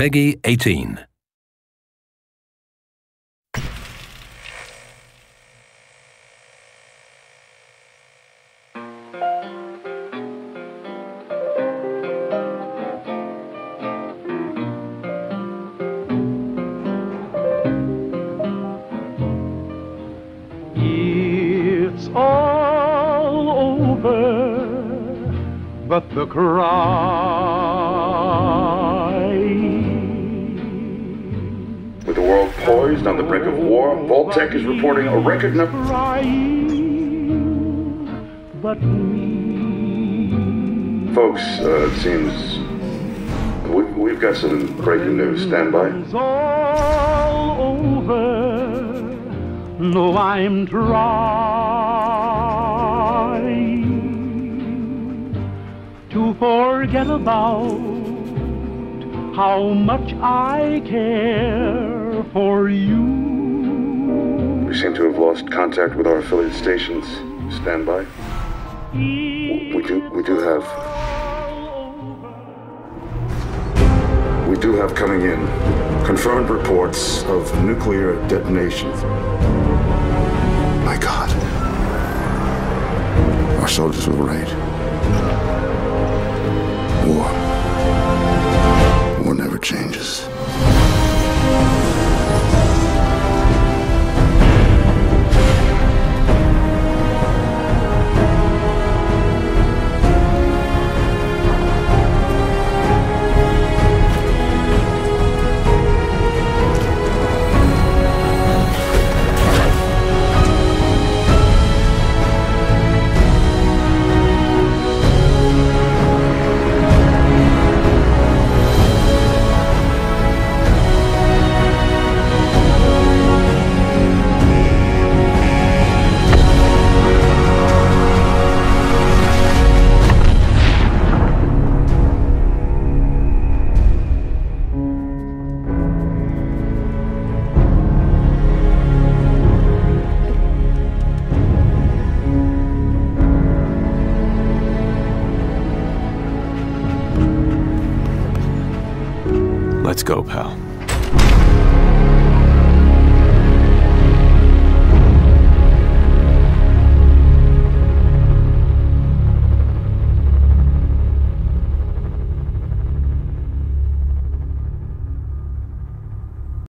Peggy 18. It's all over, but the cry. With the world poised on the brink of war, Vault-Tec is reporting a record number. Folks, uh, it seems we, we've got some breaking news. Stand by. All over. No, I'm trying to forget about how much I care for you. We seem to have lost contact with our affiliate stations. Stand by. We do. We do have. We do have coming in confirmed reports of nuclear detonations. My God. Our soldiers were right. Let's go, pal.